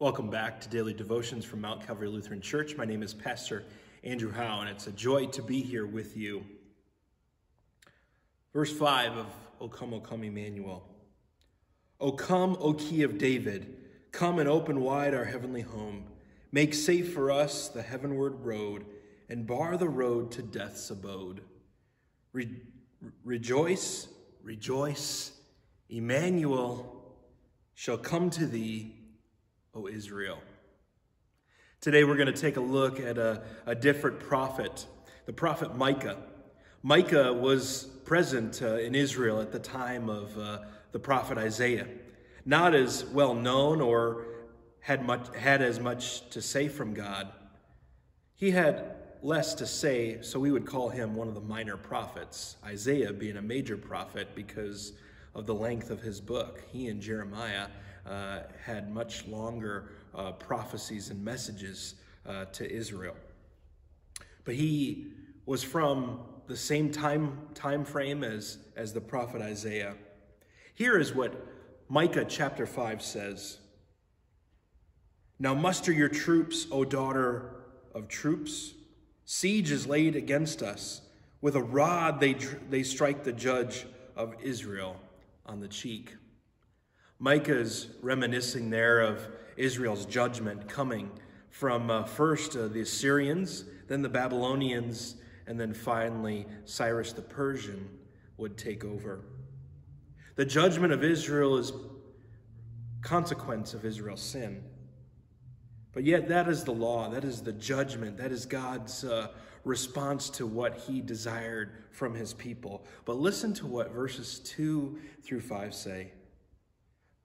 Welcome back to Daily Devotions from Mount Calvary Lutheran Church. My name is Pastor Andrew Howe, and it's a joy to be here with you. Verse 5 of O come, O come, Emmanuel. O come, O key of David, come and open wide our heavenly home. Make safe for us the heavenward road, and bar the road to death's abode. Re- rejoice, rejoice, Emmanuel shall come to thee, O Israel. Today we're going to take a look at a, a different prophet, the prophet Micah. Micah was present uh, in Israel at the time of uh, the prophet Isaiah. Not as well known or had, much, had as much to say from God. He had less to say, so we would call him one of the minor prophets, Isaiah being a major prophet because of the length of his book. He and Jeremiah uh, had much longer uh, prophecies and messages uh, to Israel. But he was from the same time, time frame as, as the prophet Isaiah. Here is what Micah chapter 5 says. Now muster your troops, O daughter of troops. Siege is laid against us. With a rod they, they strike the judge of Israel on the cheek. Micah is reminiscing there of Israel's judgment coming from uh, first uh, the Assyrians, then the Babylonians, and then finally Cyrus the Persian would take over. The judgment of Israel is consequence of Israel's sin. But yet that is the law, that is the judgment, that is God's uh, response to what he desired from his people. But listen to what verses 2 through 5 say.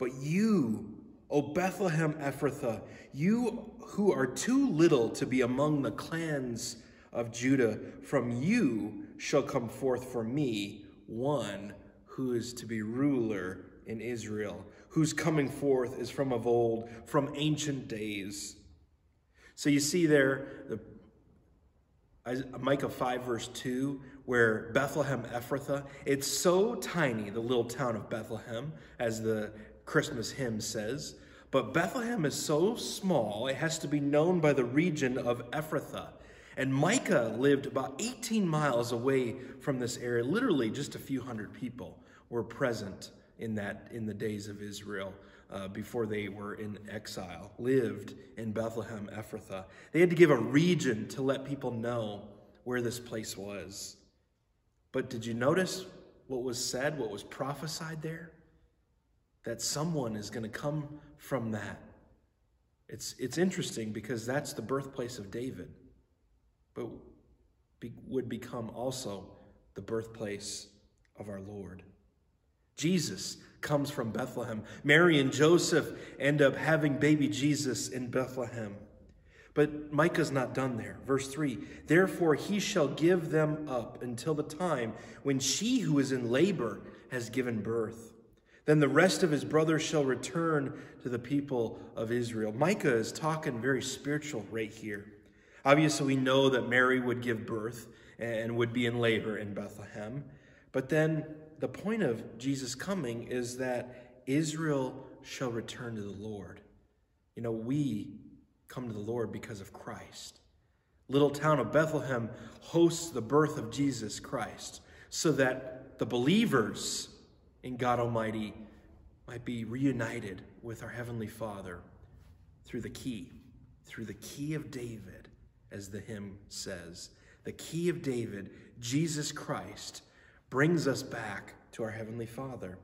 But you, O Bethlehem Ephrathah, you who are too little to be among the clans of Judah, from you shall come forth for me one who is to be ruler in Israel, whose coming forth is from of old, from ancient days. So you see there, the Micah 5, verse 2, where Bethlehem Ephrathah, it's so tiny, the little town of Bethlehem, as the Christmas hymn says, but Bethlehem is so small, it has to be known by the region of Ephrathah. And Micah lived about 18 miles away from this area. Literally, just a few hundred people were present in that in the days of Israel uh, before they were in exile. Lived in Bethlehem, Ephrathah. They had to give a region to let people know where this place was. But did you notice what was said, what was prophesied there? That someone is going to come from that. It's, it's interesting because that's the birthplace of David but be, would become also the birthplace of our Lord. Jesus comes from Bethlehem. Mary and Joseph end up having baby Jesus in Bethlehem. But Micah's not done there. Verse 3 Therefore he shall give them up until the time when she who is in labor has given birth. Then the rest of his brothers shall return to the people of Israel. Micah is talking very spiritual right here. Obviously, we know that Mary would give birth and would be in labor in Bethlehem. But then the point of Jesus coming is that Israel shall return to the Lord. You know, we come to the Lord because of Christ. Little town of Bethlehem hosts the birth of Jesus Christ so that the believers in God Almighty might be reunited with our Heavenly Father through the key, through the key of David as the hymn says. The key of David, Jesus Christ, brings us back to our Heavenly Father.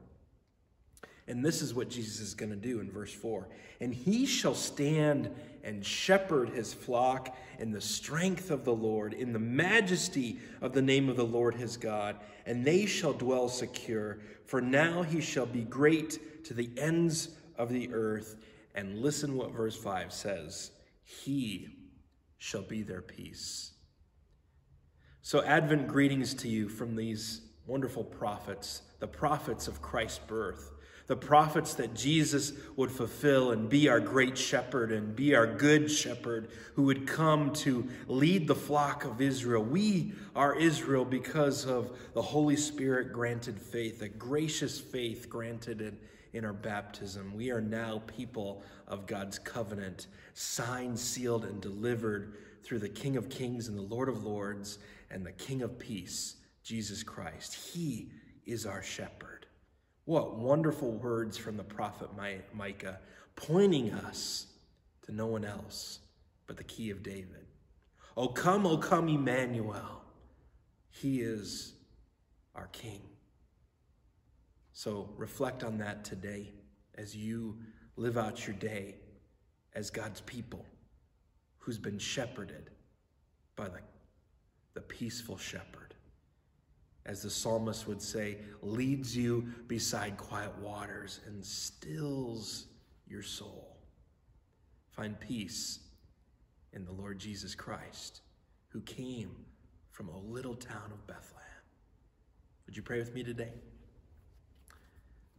And this is what Jesus is going to do in verse 4. And he shall stand and shepherd his flock in the strength of the Lord, in the majesty of the name of the Lord his God, and they shall dwell secure. For now he shall be great to the ends of the earth. And listen what verse 5 says He shall be their peace. So, Advent greetings to you from these wonderful prophets, the prophets of Christ's birth, the prophets that Jesus would fulfill and be our great shepherd and be our good shepherd who would come to lead the flock of Israel. We are Israel because of the Holy Spirit granted faith, a gracious faith granted in, in our baptism. We are now people of God's covenant, signed, sealed, and delivered through the King of Kings and the Lord of Lords and the King of Peace, Jesus Christ. He is our shepherd. What wonderful words from the prophet Micah, pointing us to no one else but the key of David. O come, O come, Emmanuel. He is our King. So reflect on that today as you live out your day as God's people who's been shepherded by the, the peaceful shepherd. As the psalmist would say, leads you beside quiet waters and stills your soul. Find peace in the Lord Jesus Christ, who came from a little town of Bethlehem. Would you pray with me today?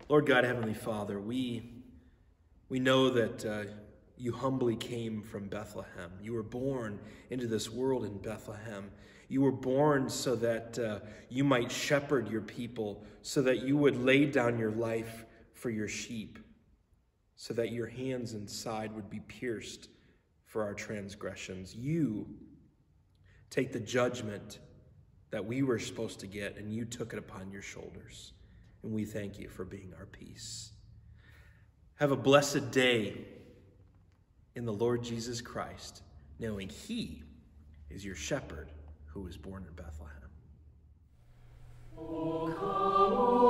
Lord God, Heavenly Father, we, we know that uh, you humbly came from Bethlehem. You were born into this world in Bethlehem. You were born so that uh, you might shepherd your people, so that you would lay down your life for your sheep, so that your hands and side would be pierced for our transgressions. You take the judgment that we were supposed to get, and you took it upon your shoulders. And we thank you for being our peace. Have a blessed day in the Lord Jesus Christ, knowing He is your shepherd who was born in Bethlehem. O come, o come.